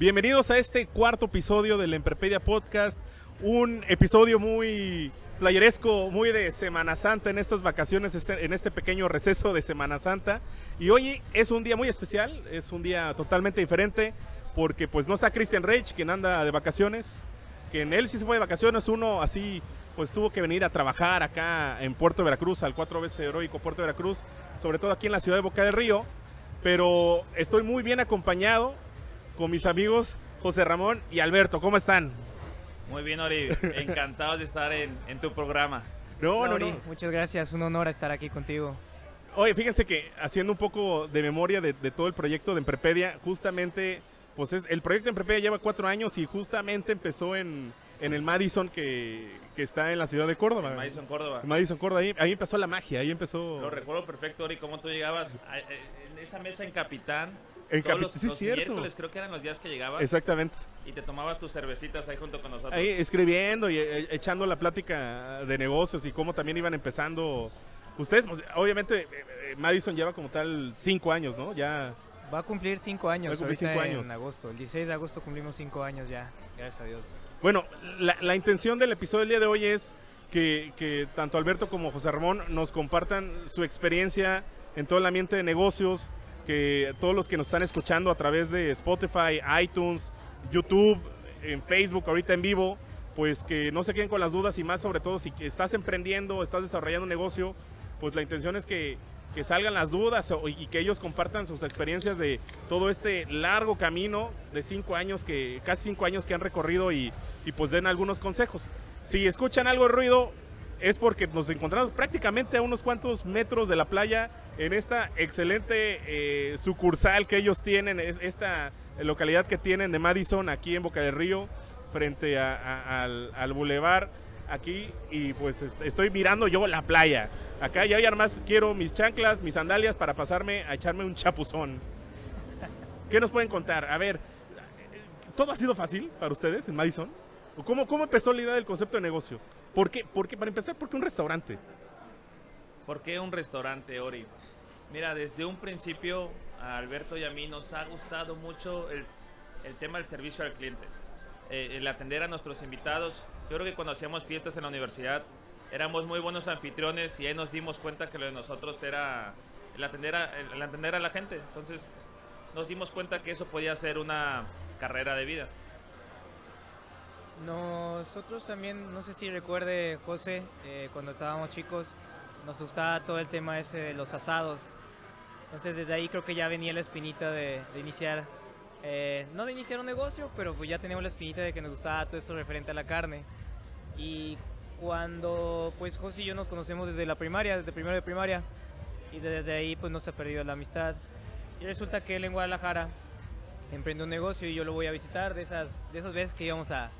Bienvenidos a este cuarto episodio del Emprepedia Podcast. Un episodio muy playeresco, muy de Semana Santa en estas vacaciones, este- en este pequeño receso de Semana Santa. Y hoy es un día muy especial, es un día totalmente diferente porque pues no está Christian Reich, quien anda de vacaciones, que en él sí se fue de vacaciones, uno así pues tuvo que venir a trabajar acá en Puerto Veracruz, al cuatro veces heroico Puerto Veracruz, sobre todo aquí en la ciudad de Boca del Río. Pero estoy muy bien acompañado con mis amigos José Ramón y Alberto. ¿Cómo están? Muy bien, Ori. Encantados de estar en, en tu programa. No, no. Muchas gracias, un honor estar aquí contigo. Oye, fíjense que haciendo un poco de memoria de, de todo el proyecto de Emprepedia, justamente, pues es- el proyecto de Emprepedia lleva cuatro años y justamente empezó en, en el Madison que, que está en la ciudad de Córdoba. En Madison, Córdoba. En Madison, Córdoba. Ahí, ahí empezó la magia, ahí empezó... Lo recuerdo perfecto, Ori, cómo tú llegabas a- eh, en esa mesa en Capitán. En todos los, sí, los cierto. miércoles creo que eran los días que llegabas Exactamente. y te tomabas tus cervecitas ahí junto con nosotros. Ahí escribiendo y eh, echando la plática de negocios y cómo también iban empezando. Ustedes, pues, obviamente, eh, eh, Madison lleva como tal cinco años, ¿no? Ya. Va a cumplir cinco años, Va a cumplir cinco en años. agosto. El 16 de agosto cumplimos cinco años ya, gracias a Dios. Bueno, la, la intención del episodio del día de hoy es que, que tanto Alberto como José Ramón nos compartan su experiencia en todo el ambiente de negocios, que todos los que nos están escuchando a través de Spotify, iTunes, YouTube, en Facebook, ahorita en vivo, pues que no se queden con las dudas y más sobre todo si estás emprendiendo, estás desarrollando un negocio, pues la intención es que, que salgan las dudas y que ellos compartan sus experiencias de todo este largo camino de cinco años, que casi cinco años que han recorrido y, y pues den algunos consejos. Si escuchan algo de ruido, es porque nos encontramos prácticamente a unos cuantos metros de la playa en esta excelente eh, sucursal que ellos tienen, es esta localidad que tienen de Madison aquí en Boca del Río, frente a- al, al bulevar aquí y pues est- estoy mirando yo la playa. Acá ya además quiero mis chanclas, mis sandalias para pasarme a echarme un chapuzón. ¿Qué nos pueden contar? A ver, ¿todo ha sido fácil para ustedes en Madison? ¿O ¿Cómo, cómo empezó la idea del concepto de negocio? ¿Por qué? Porque, para empezar, ¿por qué un restaurante? ¿Por qué un restaurante, Ori? Mira, desde un principio a Alberto y a mí nos ha gustado mucho el, el tema del servicio al cliente. Eh, el atender a nuestros invitados. Yo creo que cuando hacíamos fiestas en la universidad éramos muy buenos anfitriones y ahí nos dimos cuenta que lo de nosotros era el atender a, el- atender a la gente. Entonces nos dimos cuenta que eso podía ser una carrera de vida. Nosotros también, no sé si recuerde José, eh, cuando estábamos chicos, nos gustaba todo el tema ese de los asados. Entonces desde ahí creo que ya venía la espinita de, iniciar, eh, no de iniciar un negocio, pero pues ya teníamos la espinita de que nos gustaba todo esto referente a la carne. Y cuando pues José y yo nos conocemos desde la primaria, desde primero de primaria, y desde ahí pues no se ha perdido la amistad. Y resulta que él en Guadalajara emprende un negocio y yo lo voy a visitar de esas, de esas veces que íbamos a...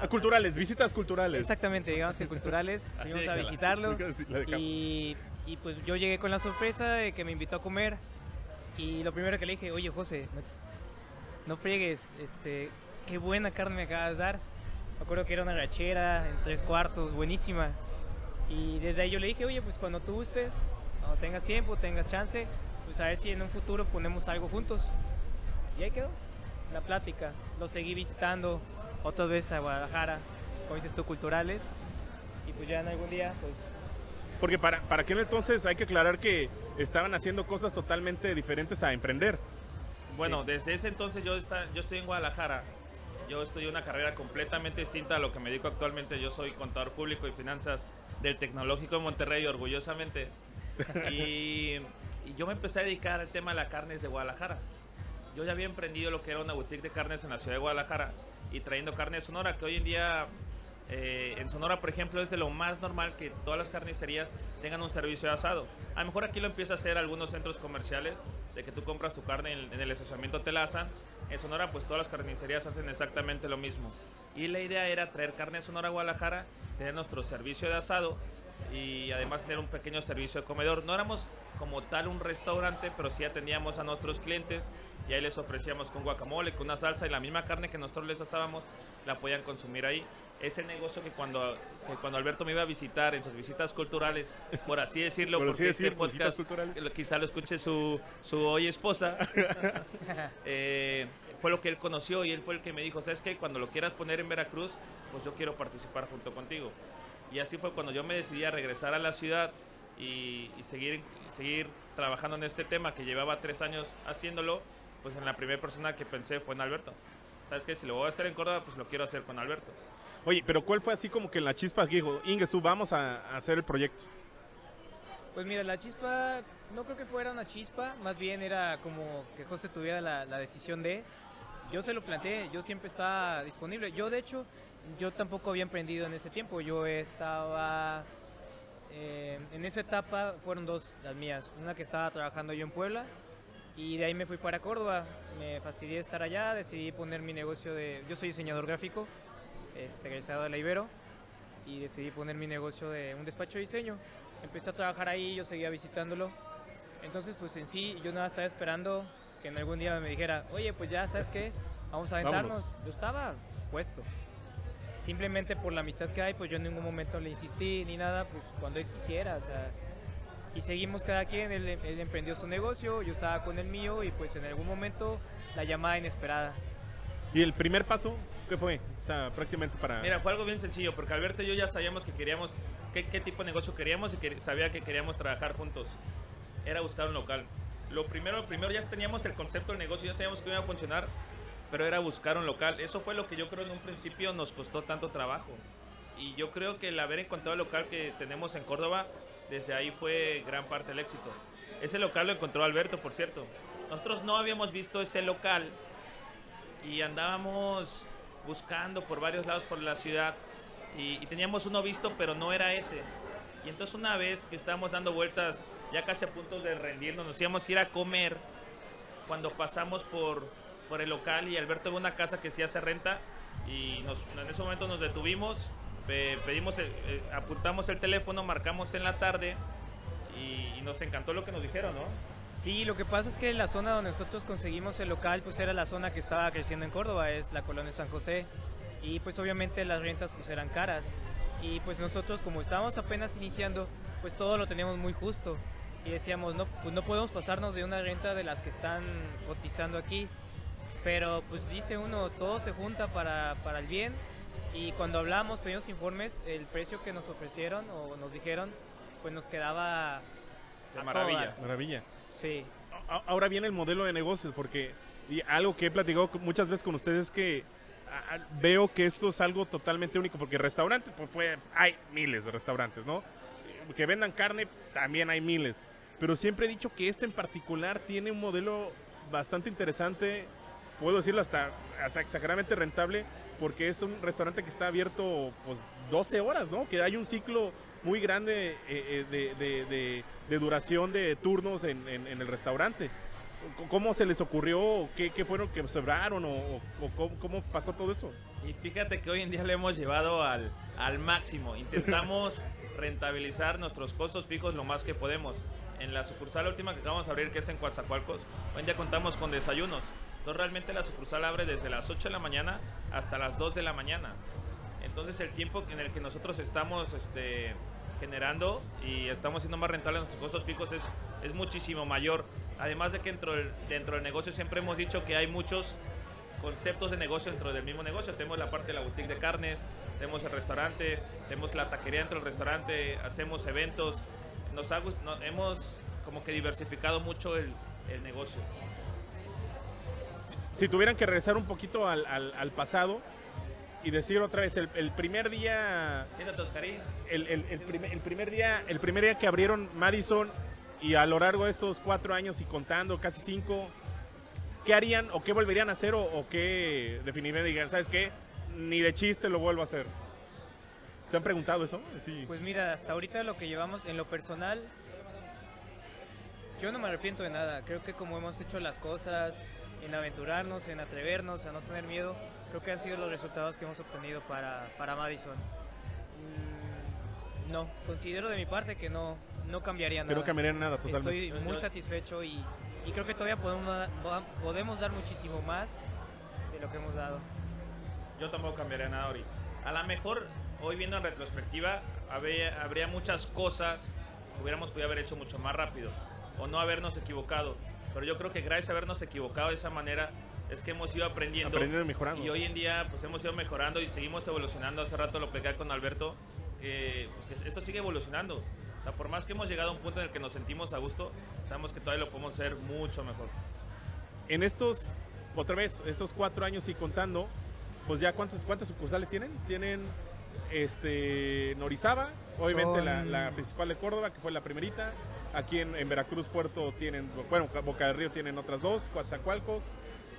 a- culturales, visitas culturales. Exactamente, digamos que culturales, fuimos a visitarlo la y, y pues yo llegué con la sorpresa de que me invitó a comer y lo primero que le dije, oye José, no, no friegues, este, qué buena carne me acabas de dar. Me acuerdo que era una rachera en tres cuartos, buenísima. Y desde ahí yo le dije, oye, pues cuando tú gustes, cuando tengas tiempo, tengas chance, pues a ver si en un futuro ponemos algo juntos. Y ahí quedó la plática. Lo seguí visitando otras veces a Guadalajara, como dices tú, culturales. Y pues ya en algún día, pues Porque para, para aquel entonces hay que aclarar que estaban haciendo cosas totalmente diferentes a emprender. Bueno, desde ese entonces yo, está, yo estoy en Guadalajara. Yo estudié una carrera completamente distinta a lo que me dedico actualmente. Yo soy contador público y finanzas del Tecnológico de Monterrey, orgullosamente. Y, y yo me empecé a dedicar al tema de la carne de Guadalajara. Yo ya había emprendido lo que era una boutique de carnes en la ciudad de Guadalajara y trayendo carne de Sonora, que hoy en día eh, en Sonora, por ejemplo, es de lo más normal que todas las carnicerías tengan un servicio de asado. A lo mejor aquí lo empieza a hacer algunos centros comerciales, de que tú compras tu carne en, en el estacionamiento, te la asan. En Sonora, pues todas las carnicerías hacen exactamente lo mismo. Y la idea era traer carne de Sonora a Guadalajara, tener nuestro servicio de asado y además tener un pequeño servicio de comedor. No éramos como tal un restaurante, pero sí atendíamos a nuestros clientes y ahí les ofrecíamos con guacamole, con una salsa y la misma carne que nosotros les asábamos, la podían consumir ahí. Ese negocio que cuando, que cuando Alberto me iba a visitar en sus visitas culturales, por así decirlo, Por así porque decir, este visitas podcast quizá lo escuche su, su hoy esposa, eh, fue lo que él conoció y él fue el que me dijo, ¿sabes qué? Cuando lo quieras poner en Veracruz, pues yo quiero participar junto contigo. Y así fue cuando yo me decidí a regresar a la ciudad y, y seguir, seguir trabajando en este tema que llevaba tres años haciéndolo, pues en la primera persona que pensé fue en Alberto. ¿Sabes qué? Si lo voy a hacer en Córdoba, pues lo quiero hacer con Alberto. Oye, pero ¿cuál fue así como que la chispa que dijo, Ingesu, vamos a, a hacer el proyecto? Pues mira, la chispa, no creo que fuera una chispa, más bien era como que José tuviera la, la decisión de... Yo se lo planteé, yo siempre estaba disponible. Yo de hecho, yo tampoco había emprendido en ese tiempo, yo estaba... eh, en esa etapa fueron dos las mías, una que estaba trabajando yo en Puebla y de ahí me fui para Córdoba, me fastidié estar allá, decidí poner mi negocio de... Yo soy diseñador gráfico, este, egresado de la Ibero y decidí poner mi negocio de un despacho de diseño. Empecé a trabajar ahí, yo seguía visitándolo. Entonces, pues en sí, yo nada estaba esperando que en algún día me dijera, oye, pues ya, ¿sabes qué? Vamos a aventarnos. Vámonos. Yo estaba puesto. Simplemente por la amistad que hay, pues yo en ningún momento le insistí ni nada, pues cuando él quisiera, o sea. Y seguimos cada quien, él, él emprendió su negocio, yo estaba con el mío y pues en algún momento la llamada inesperada. ¿Y el primer paso qué fue? O sea, prácticamente para... Mira, fue algo bien sencillo, porque Alberto y yo ya sabíamos que queríamos, qué, qué tipo de negocio queríamos y que sabía que queríamos trabajar juntos. Era buscar un local. Lo primero, lo primero ya teníamos el concepto del negocio, ya sabíamos que iba a funcionar, pero era buscar un local. Eso fue lo que yo creo en un principio nos costó tanto trabajo. Y yo creo que el haber encontrado el local que tenemos en Córdoba, desde ahí fue gran parte del éxito. Ese local lo encontró Alberto, por cierto. Nosotros no habíamos visto ese local y andábamos buscando por varios lados por la ciudad y, teníamos uno visto pero no era ese y entonces una vez que estábamos dando vueltas ya casi a punto de rendirnos nos íbamos a ir a comer cuando pasamos por, por el local y Alberto ve una casa que sí hace renta y en ese momento nos detuvimos pe- pedimos el- eh, apuntamos el teléfono marcamos en la tarde y, y nos encantó lo que nos dijeron no Sí, lo que pasa es que la zona donde nosotros conseguimos el local, pues era la zona que estaba creciendo en Córdoba, es la colonia San José. Y pues obviamente las rentas pues eran caras. Y pues nosotros como estábamos apenas iniciando, pues todo lo teníamos muy justo. Y decíamos, no, pues no podemos pasarnos de una renta de las que están cotizando aquí. Pero pues dice uno, todo se junta para, para el bien. Y cuando hablamos, pedimos informes, el precio que nos ofrecieron o nos dijeron, pues nos quedaba... de a maravilla toda. Maravilla. Sí. Ahora viene el modelo de negocios, porque y algo que he platicado muchas veces con ustedes es que veo que esto es algo totalmente único, porque restaurantes, pues, hay miles de restaurantes, ¿no? Que vendan carne, también hay miles. Pero siempre he dicho que este en particular tiene un modelo bastante interesante, puedo decirlo hasta, hasta exageradamente rentable, porque es un restaurante que está abierto pues 12 horas, ¿no? Que hay un ciclo muy grande eh, eh, de, de- de- de duración de turnos en, en- en el restaurante. ¿Cómo se les ocurrió? ¿Qué, qué fueron que sobraron? ¿O, o- cómo, cómo pasó todo eso? Y fíjate que hoy en día lo hemos llevado al, al máximo. Intentamos rentabilizar nuestros costos fijos lo más que podemos. En la sucursal última que acabamos de abrir, que es en Coatzacoalcos, hoy en día contamos con desayunos. Entonces realmente la sucursal abre desde las 8 de la mañana hasta las 2 de la mañana. Entonces el tiempo en el que nosotros estamos este, generando y estamos siendo más rentables nuestros costos fijos es, es muchísimo mayor. Además de que dentro del, dentro del negocio siempre hemos dicho que hay muchos conceptos de negocio dentro del mismo negocio. Tenemos la parte de la boutique de carnes, tenemos el restaurante, tenemos la taquería dentro del restaurante, hacemos eventos. Nos ha gust- no- hemos como que diversificado mucho el, el negocio. Si tuvieran que regresar un poquito al, al- al pasado y decir otra vez, el, el primer día Siéntate, Oscarín. el, el- el primer, el primer día el primer día que abrieron Madison y a lo largo de estos cuatro años y contando casi cinco ¿qué harían o qué volverían a hacer o, o qué definirían digan sabes qué ni de chiste lo vuelvo a hacer ¿se han preguntado eso? Sí. Pues mira, hasta ahorita lo que llevamos en lo personal, yo no me arrepiento de nada. Creo que como hemos hecho las cosas, en aventurarnos, en atrevernos, a no tener miedo, creo que han sido los resultados que hemos obtenido para, para Madison. Mm, no, considero de mi parte que no, no cambiaría que nada. no cambiarían nada totalmente Estoy muy satisfecho y, y creo que todavía podemos, podemos dar muchísimo más de lo que hemos dado. yo tampoco cambiaría nada ahorita. A lo mejor, hoy viendo en retrospectiva, habría, habría muchas cosas que hubiéramos podido haber hecho mucho más rápido o no habernos equivocado. Pero yo creo que gracias a habernos equivocado de esa manera es que hemos ido aprendiendo. Aprendiendo y mejorando. Y hoy en día pues hemos ido mejorando y seguimos evolucionando. Hace rato lo platicaba con Alberto, que, pues, que esto sigue evolucionando. O sea, por más que hemos llegado a un punto en el que nos sentimos a gusto, sabemos que todavía lo podemos hacer mucho mejor. En estos, otra vez, estos cuatro años y contando, pues ya cuántas, cuántas sucursales tienen? Tienen este Norizaba, obviamente la, Son- la principal de Córdoba, que fue la primerita. Aquí en, Veracruz, Puerto, tienen, bueno, Boca del Río tienen otras dos, Coatzacoalcos.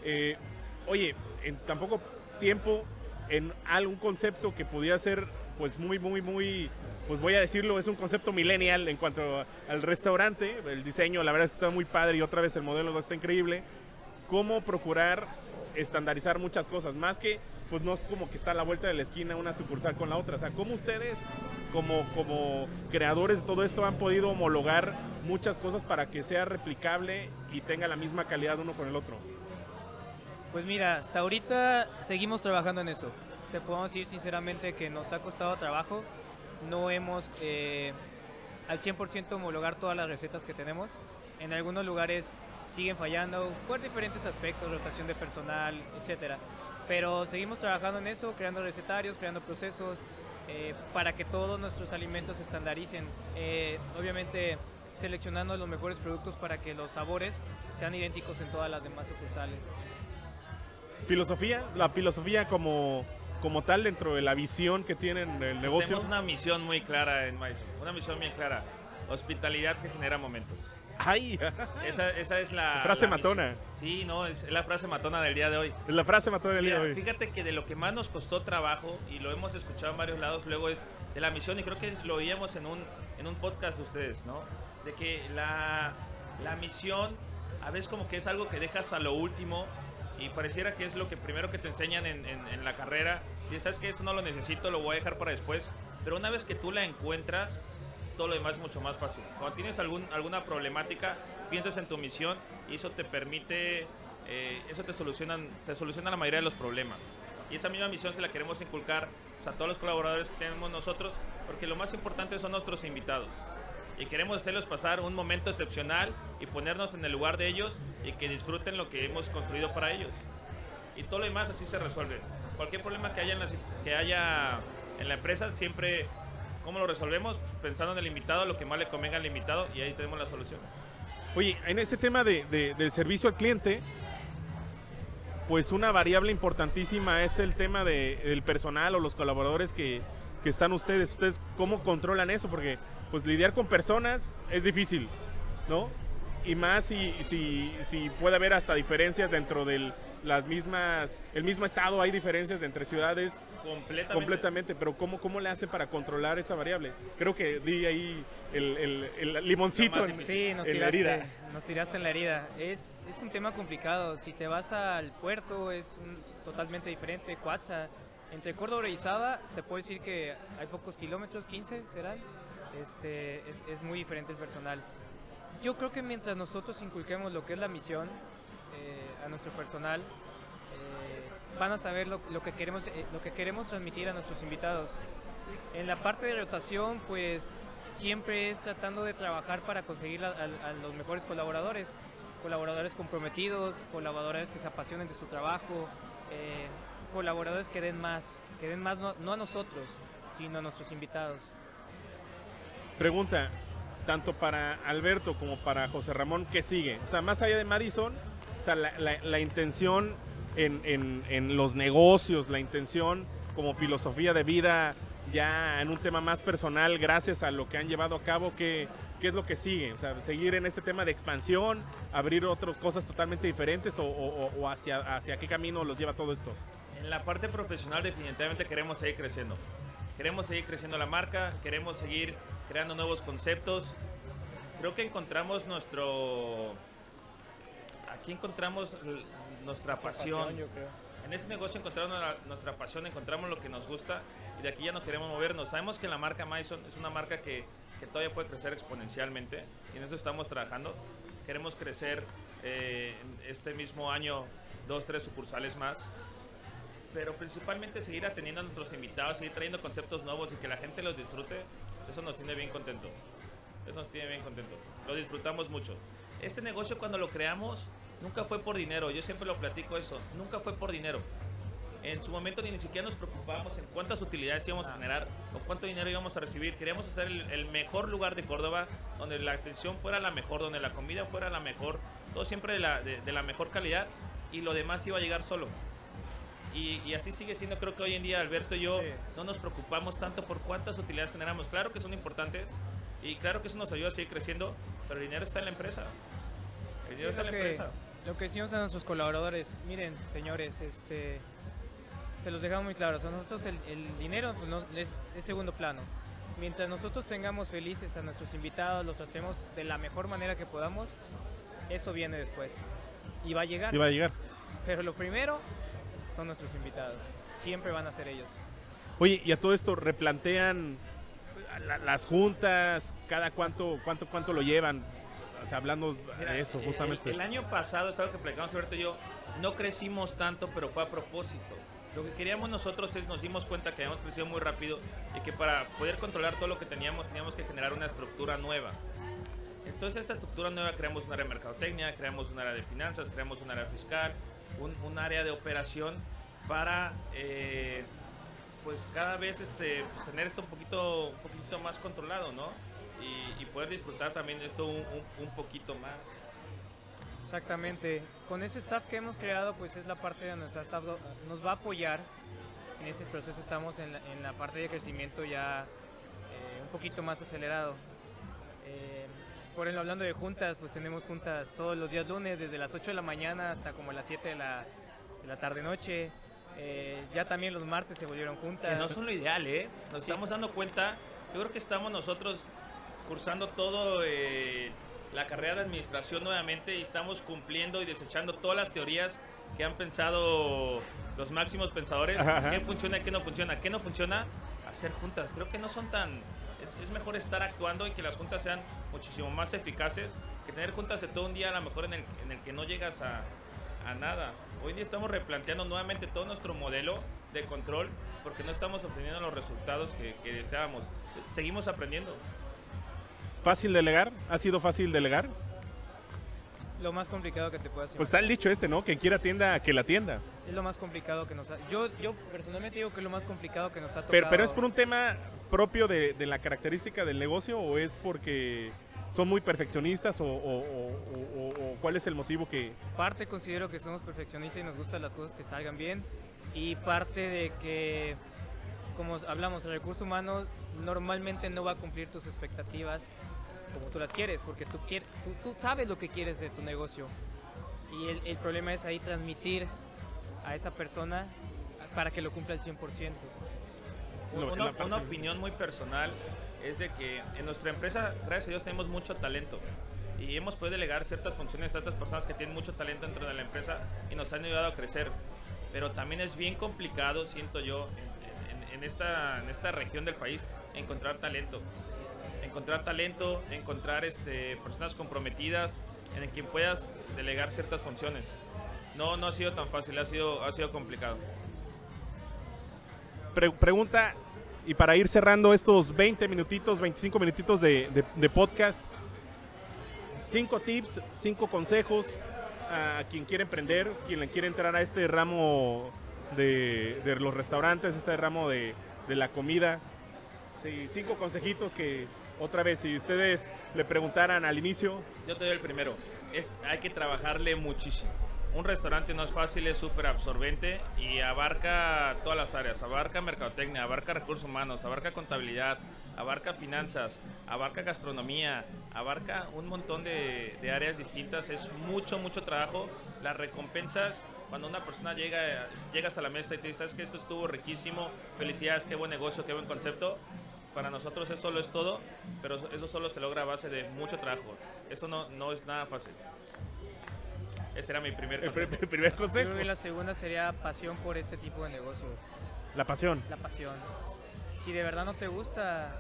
Eh, oye, en tan poco tiempo, en algún concepto que pudiera ser, pues muy, muy, muy, pues voy a decirlo, es un concepto millennial en cuanto al restaurante. El diseño, la verdad es que está muy padre y otra vez el modelo está increíble. Cómo procurar estandarizar muchas cosas, más que, pues no es como que está a la vuelta de la esquina una sucursal con la otra. O sea, cómo ustedes, como, como creadores de todo esto, han podido homologar muchas cosas para que sea replicable y tenga la misma calidad uno con el otro. Pues mira, hasta ahorita seguimos trabajando en eso. Te podemos decir sinceramente que nos ha costado trabajo. No hemos eh, al 100% homologar todas las recetas que tenemos. En algunos lugares siguen fallando por diferentes aspectos, rotación de personal, etcétera. Pero seguimos trabajando en eso, creando recetarios, creando procesos eh, para que todos nuestros alimentos se estandaricen. Eh, obviamente seleccionando los mejores productos para que los sabores sean idénticos en todas las demás sucursales. Filosofía, la filosofía como, como tal dentro de la visión que tienen el negocio. Tenemos una misión muy clara en Maison, una misión bien clara. Hospitalidad que genera momentos. ¡Ay! Esa, esa es la Frase la matona. misión. Sí, no, es la frase matona del día de hoy. La frase mató del día Mira, de hoy. fíjate que de lo que más nos costó trabajo, y lo hemos escuchado en varios lados, luego es de la misión, y creo que lo oíamos en un, en un podcast de ustedes, ¿no? De que la, la misión a veces como que es algo que dejas a lo último y pareciera que es lo que primero que te enseñan en, en- en la carrera. Y sabes que eso no lo necesito, lo voy a dejar para después. Pero una vez que tú la encuentras, todo lo demás es mucho más fácil. Cuando tienes algún, alguna problemática, piensas en tu misión y eso te permite, eh, eso te, solucionan, te soluciona la mayoría de los problemas. Y esa misma misión se la queremos inculcar pues, a todos los colaboradores que tenemos nosotros, porque lo más importante son nuestros invitados. Y queremos hacerlos pasar un momento excepcional y ponernos en el lugar de ellos y que disfruten lo que hemos construido para ellos. Y todo lo demás así se resuelve. Cualquier problema que haya en la, que haya en la empresa, siempre, ¿cómo lo resolvemos? Pensando en el invitado, lo que más le convenga al invitado y ahí tenemos la solución. Oye, en este tema de, de- del servicio al cliente, pues una variable importantísima es el tema de- del personal o los colaboradores que, que están ustedes. ¿Ustedes cómo controlan eso? Porque pues lidiar con personas es difícil, ¿no? Y más si, si, si puede haber hasta diferencias dentro del las mismas, el mismo estado, hay diferencias entre ciudades Completamente. completamente, pero ¿cómo, ¿cómo le hace para controlar esa variable? Creo que di ahí el, el- el limoncito en, Sí, nos en la tiraste, herida. nos tiraste en la herida. Es, es un tema complicado. Si te vas al puerto es un- totalmente diferente. Cuatza, entre Córdoba y Izaba, te puedo decir que hay pocos kilómetros, 15 serán. Este, es, es muy diferente el personal. Yo creo que mientras nosotros inculquemos lo que es la misión a nuestro personal, eh, van a saber lo, que queremos, eh, lo que queremos transmitir a nuestros invitados. En la parte de rotación, pues siempre es tratando de trabajar para conseguir a, los mejores colaboradores, colaboradores comprometidos, colaboradores que se apasionen de su trabajo, eh, colaboradores que den más, que den más no, no a nosotros, sino a nuestros invitados. Pregunta, tanto para Alberto como para José Ramón, ¿qué sigue? O sea, más allá de Madison, la, intención en, los negocios, la intención como filosofía de vida, ya en un tema más personal, gracias a lo que han llevado a cabo, ¿qué, es lo que sigue? Seguir en este tema de expansión, abrir otras cosas totalmente diferentes o hacia, hacia qué camino los lleva todo esto. En la parte profesional definitivamente queremos seguir creciendo. Queremos seguir creciendo la marca, queremos seguir creando nuevos conceptos. Creo que encontramos nuestro... Aquí encontramos nuestra pasión. En ese negocio encontramos nuestra- pasión, encontramos lo que nos gusta y de aquí ya no queremos movernos. Sabemos que la marca Maison es una marca que, que todavía puede crecer exponencialmente y en eso estamos trabajando. Queremos crecer eh, este mismo año dos, tres sucursales más. pero principalmente seguir atendiendo a nuestros invitados, seguir trayendo conceptos nuevos y que la gente los disfrute, eso nos tiene bien contentos. Eso nos tiene bien contentos. Lo disfrutamos mucho. Este negocio cuando lo creamos nunca fue por dinero, yo siempre lo platico eso, nunca fue por dinero. En su momento ni, siquiera nos preocupábamos en cuántas utilidades íbamos a generar o cuánto dinero íbamos a recibir. Queríamos hacer el, mejor lugar de Córdoba, donde la atención fuera la mejor, donde la comida fuera la mejor, todo siempre de la, de, la mejor calidad y lo demás iba a llegar solo. Y, así sigue siendo, creo que hoy en día Alberto y yo no nos preocupamos tanto por cuántas utilidades generamos. Claro que son importantes y claro que eso nos ayuda a seguir creciendo, pero el dinero está en la empresa. El dinero está en la empresa. Lo que decimos a nuestros colaboradores, miren, señores, este se los dejamos muy claro. A nosotros el, dinero pues, no, es, segundo plano. Mientras nosotros tengamos felices a nuestros invitados, los tratemos de la mejor manera que podamos, eso viene después. Y va a llegar. Y va a llegar. Pero lo primero son nuestros invitados. Siempre van a ser ellos. Oye, y a todo esto replantean las juntas, cada cuánto, cuánto, cuánto lo llevan. O sea, hablando de eso, justamente. El, año pasado, es algo que platicamos Alberto y yo, no crecimos tanto, pero fue a propósito. Lo que queríamos nosotros es, nos dimos cuenta que habíamos crecido muy rápido y que para poder controlar todo lo que teníamos, teníamos que generar una estructura nueva. Entonces, esta estructura nueva creamos un área de mercadotecnia, creamos un área de finanzas, creamos un área fiscal, un, área de operación para eh, pues cada vez este, pues, tener esto un poquito, un poquito más controlado, ¿no? Y, poder disfrutar también esto un, poquito más. Exactamente. Con ese staff que hemos creado, pues es la parte de nos va a apoyar. En ese proceso estamos en la, parte de crecimiento ya eh, un poquito más acelerado. Eh, por ejemplo, hablando de juntas, pues tenemos juntas todos los días lunes, desde las 8 de la mañana hasta como las 7 de la, tarde-noche. Eh, ya también los martes se volvieron juntas. Que no son lo ideal, ¿eh? Nos estamos dando cuenta. Yo creo que estamos nosotros cursando todo la carrera de administración nuevamente y estamos cumpliendo y desechando todas las teorías que han pensado los máximos pensadores. ¿Qué funciona y qué no funciona? ¿Qué no funciona? Hacer juntas. Creo que no son tan... Es, mejor estar actuando y que las juntas sean muchísimo más eficaces que tener juntas de todo un día a lo mejor en el, en el que no llegas a, a nada. Hoy día estamos replanteando nuevamente todo nuestro modelo de control porque no estamos obteniendo los resultados que, que deseábamos. Seguimos aprendiendo. ¿Fácil delegar? ¿Ha sido fácil delegar? Lo más complicado que te puedas Pues está el dicho este, ¿no? Quien quiera tienda, que la tienda. Es lo más complicado que nos ha... Yo, yo personalmente digo que es lo más complicado que nos ha tocado. Pero, pero es por un tema propio de, la característica del negocio o es porque son muy perfeccionistas o, o, cuál es el motivo que... Parte considero que somos perfeccionistas y nos gustan las cosas que salgan bien y parte de que, como hablamos, el recurso humano normalmente no va a cumplir tus expectativas como tú las quieres, porque tú, quieres, tú, sabes lo que quieres de tu negocio. Y el, el, problema es ahí transmitir a esa persona para que lo cumpla al 100%. Una, una opinión muy personal es de que en nuestra empresa, gracias a Dios, tenemos mucho talento y hemos podido delegar ciertas funciones a estas personas que tienen mucho talento dentro de la empresa y nos han ayudado a crecer. Pero también es bien complicado, siento yo, en, esta, en esta región del país, encontrar talento encontrar talento, encontrar este, personas comprometidas en quien puedas delegar ciertas funciones. No, no ha sido tan fácil, ha sido, ha sido complicado. pregunta, y para ir cerrando estos 20 minutitos, 25 minutitos de, podcast, cinco tips, cinco consejos a quien quiere emprender, quien quiere entrar a este ramo de, los restaurantes, este ramo de, la comida. Sí, cinco consejitos que, otra vez, si ustedes le preguntaran al inicio. Yo te doy el primero. Es, hay que trabajarle muchísimo. Un restaurante no es fácil, es súper absorbente y abarca todas las áreas. Abarca mercadotecnia, abarca recursos humanos, abarca contabilidad, abarca finanzas, abarca gastronomía, abarca un montón de, áreas distintas. Es mucho, mucho trabajo. Las recompensas cuando una persona llega, llega hasta la mesa y te dice, sabes que esto estuvo riquísimo, felicidades, qué buen negocio, qué buen concepto, para nosotros eso solo es todo, pero eso solo se logra a base de mucho trabajo. Eso no, no es nada fácil. Ese era mi primer consejo. El primer consejo. Yo creo que la segunda sería pasión por este tipo de negocio. La pasión. La pasión. Si de verdad no te gusta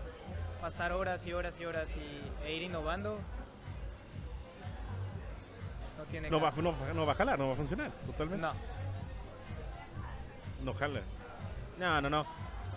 pasar horas y horas y horas y, e ir innovando, no tiene no va, no, no, va a jalar, no va a funcionar, totalmente. No. no jala. No, no, no.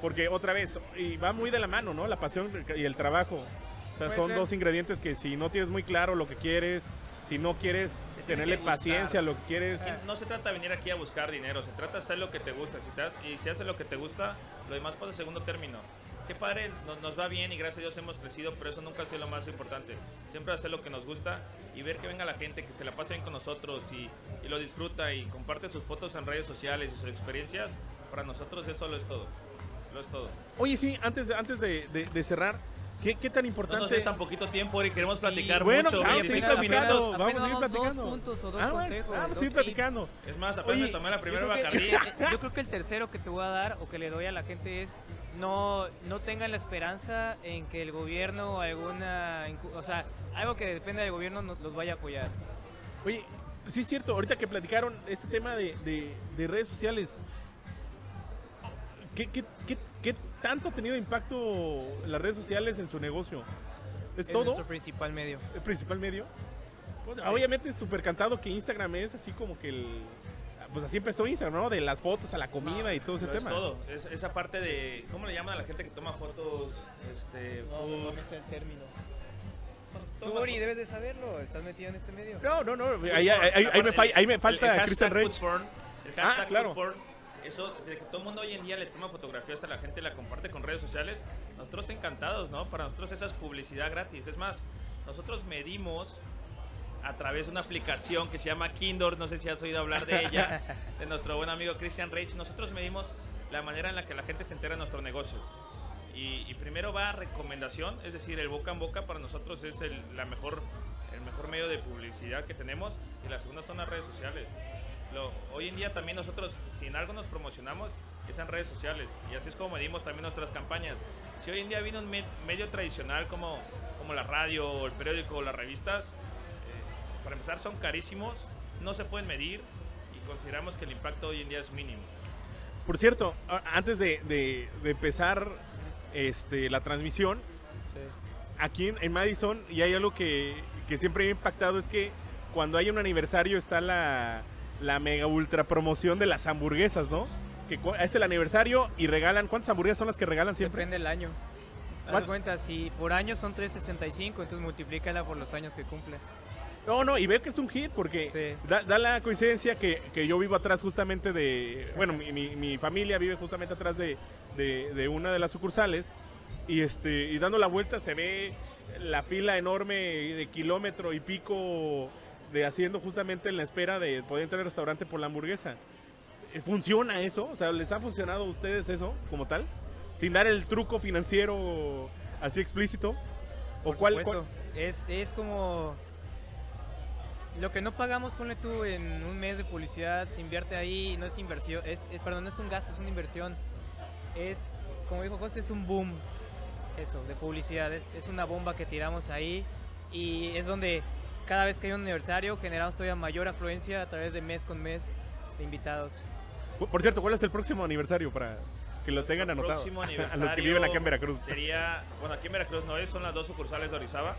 Porque otra vez, y va muy de la mano, ¿no? La pasión y el trabajo. O sea, Puede son ser. dos ingredientes que si no tienes muy claro lo que quieres, si no quieres tenerle que gustar. paciencia a lo que quieres. No se trata de venir aquí a buscar dinero, se trata de hacer lo que te gusta. Si te das- y si haces lo que te gusta, lo demás pasa a segundo término. Qué padre, no- nos, va bien y gracias a Dios hemos crecido, pero eso nunca ha sido lo más importante. Siempre hacer lo que nos gusta y ver que venga la gente, que se la pase bien con nosotros y, y lo disfruta y comparte sus fotos en redes sociales y sus experiencias. Para nosotros eso lo es todo. Lo es todo. Oye, sí, antes de, antes de, de- de cerrar, ¿qué, qué tan No importante? nos des tan poquito tiempo y queremos platicar bueno, mucho. claro, 25 sí, minutos. claro, Apenas vamos a seguir vamos dos platicando. puntos o dos Ah, bueno, consejos, Vamos a seguir platicando. Es más, apenas Oye, me tomé la primera Bacardí. yo creo que el tercero que te voy a dar o que le doy a la gente es no, no tengan la esperanza en que el gobierno o alguna, o sea, algo que dependa del gobierno nos, los vaya a apoyar. Oye, sí es cierto, ahorita que platicaron este tema de, de- de redes sociales, ¿qué, qué, qué- qué tanto ha tenido impacto las redes sociales en su negocio? ¿Es Es todo? nuestro principal medio. ¿El principal medio? Pues, Obviamente es súper cantado que Instagram es así como que el... Pues así empezó Instagram, ¿no? De las fotos a la comida y todo ese es tema. todo, es esa parte de, ¿cómo le llaman a la gente que toma fotos? Este, food? es el término. Tú, Ori, debes de saberlo, estás metido en este medio. No, no, no, ahí, ahí- ahí- ahí me, falla- ahí me el- falta Rage. food porn, el Ah, hashtag claro. food porn, eso de que todo el mundo hoy en día le toma fotografías a la gente y la comparte con redes sociales, nosotros encantados, ¿no? Para nosotros esa es publicidad gratis. Es más, nosotros medimos a través de una aplicación que se llama Kindor, no sé si has oído hablar de ella, de nuestro buen amigo Christian Rage. Nosotros medimos la manera en la que la gente se entera de nuestro negocio. Y, y primero va recomendación, es decir, el boca en boca para nosotros es el, la mejor, el mejor medio de publicidad que tenemos. Y la segunda son las redes sociales. Lo- hoy en día también nosotros, si en algo nos promocionamos, es en redes sociales. Y así es como medimos también nuestras campañas. Si hoy en día viene un me- medio tradicional como, como la radio, o el periódico o las revistas, eh, para empezar son carísimos, no se pueden medir y consideramos que el impacto hoy en día es mínimo. Por cierto, antes de, de- de empezar este, la transmisión, aquí en, en Madison, y hay algo que, que siempre me ha impactado, es que cuando hay un aniversario está la, la mega ultra promoción de las hamburguesas, ¿no? Que es el aniversario y regalan, ¿cuántas hamburguesas son las que regalan siempre? Depende del año. Haz cuenta, si por año son 365, entonces multiplícala por los años que cumple. No, no, y veo que es un hit porque Sí. da, da la coincidencia que, que yo vivo atrás justamente de, bueno, mi, mi- mi familia vive justamente atrás de, de- de una de las sucursales y, este, y dando la vuelta se ve la fila enorme de kilómetro y pico de haciendo justamente en la espera de poder entrar al restaurante por la hamburguesa. Eh, ¿Funciona eso? O sea, ¿les ha funcionado a ustedes eso como tal? Sin dar el truco financiero así explícito. ¿O Por cuál. Es, es como... Lo que no pagamos, ponle tú, en un mes de publicidad, se invierte ahí, no es inversión, es, es- perdón, no es un gasto, es una inversión. Es, como dijo José, es un boom, eso, de publicidad, es, es una bomba que tiramos ahí y es donde cada vez que hay un aniversario generamos todavía mayor afluencia a través de mes con mes de invitados. Por- cierto, ¿cuál es el próximo aniversario para que lo tengan anotado? próximo a aniversario los que viven acá en Veracruz. Sería, bueno, aquí en Veracruz no es, son las dos sucursales de Orizaba.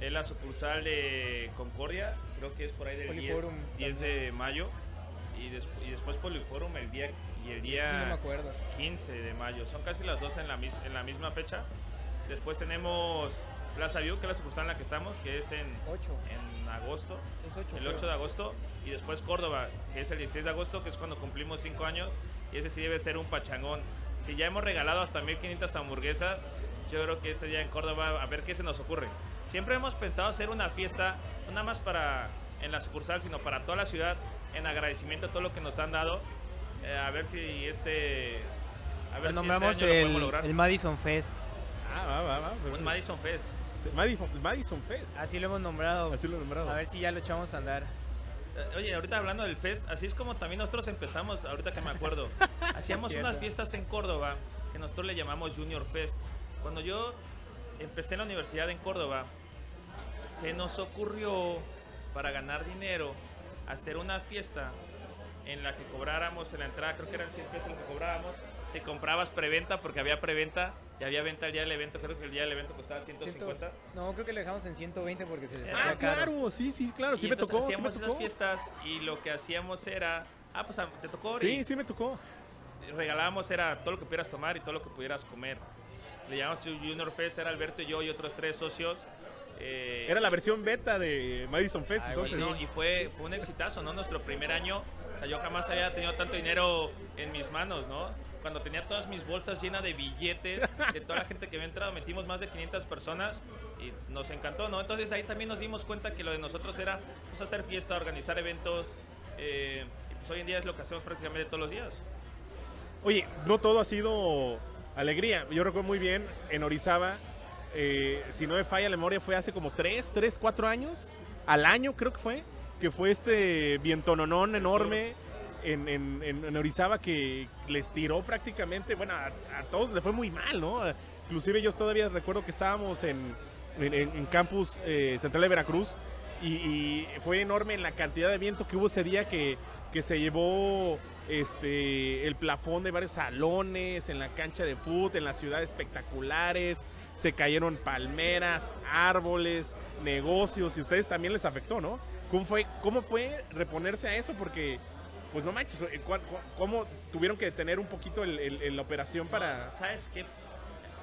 Es la sucursal de Concordia, creo que es por ahí del 10, Poliforum 10 de mayo. Y, des- y después Poliforum el día, y el día Sí, no me acuerdo. 15 de mayo. Son casi las dos en la, mis- en la misma fecha. Después tenemos Plaza View, que es la sucursal en la que estamos, que es en, 8, en agosto es 8. el 8 de agosto y después Córdoba, que es el 16 de agosto, que es cuando cumplimos 5 años y ese sí debe ser un pachangón. Si ya hemos regalado hasta 1500 hamburguesas, yo creo que este día en Córdoba a ver qué se nos ocurre. Siempre hemos pensado hacer una fiesta, no nada más para en la sucursal, sino para toda la ciudad, en agradecimiento a todo lo que nos han dado. Eh, a ver si este a ver si nombramos este año lo podemos el, lograr. el Madison Fest. Ah, va, va, va. Un Madison Fest. Madison, Madison Fest. Así lo hemos nombrado. Así lo he nombrado. A ver si ya lo echamos a andar. Eh, Oye, ahorita hablando del fest, así es como también nosotros empezamos, ahorita que me acuerdo. Hacíamos unas fiestas en Córdoba que nosotros le llamamos Junior Fest. Cuando yo empecé en la universidad en Córdoba, se nos ocurrió para ganar dinero hacer una fiesta en la que cobráramos en la entrada, creo que eran 100 pesos lo que cobrábamos. Si comprabas preventa, porque había preventa y había venta el día del evento, creo que el día del evento costaba 150. Ciento- no, creo que le dejamos en 120 porque se les Ah, caro. claro, sí, sí, claro, sí me entonces tocó, sí me hacíamos esas tocó. fiestas y lo que hacíamos era, ah, pues te tocó Ori? Sí, sí me tocó. regalábamos era todo lo que pudieras tomar y todo lo que pudieras comer. Le llamamos Junior Fest, era Alberto y yo y otros tres socios. Eh, era la versión beta de Madison Fest. Ah, y fue, fue un exitazo, ¿no? Nuestro primer año. O sea, yo jamás había tenido tanto dinero en mis manos, ¿no? Cuando tenía todas mis bolsas llenas de billetes de toda la gente que había entrado, metimos más de 500 personas y nos encantó, ¿no? Entonces ahí también nos dimos cuenta que lo de nosotros era pues, hacer fiesta, organizar eventos. Eh, y pues hoy en día es lo que hacemos prácticamente todos los días. Oye, no todo ha sido alegría. Yo recuerdo muy bien en Orizaba eh, si no me falla la memoria, fue hace como 3, 3, 4 años, al año creo que fue, que fue este vientononón enorme en, en, en, Orizaba que les tiró prácticamente, bueno, a, todos le fue muy mal, ¿no? Inclusive yo todavía recuerdo que estábamos en, en campus eh, central de Veracruz y, fue enorme la cantidad de viento que hubo ese día que, que se llevó este, el plafón de varios salones, en la cancha de fútbol, en las ciudades espectaculares, se cayeron palmeras, árboles, negocios, y ustedes también les afectó, ¿no? ¿Cómo fue, cómo fue reponerse a eso? Porque, pues no manches, ¿cómo tuvieron que detener un poquito la operación para...? ¿Sabes qué?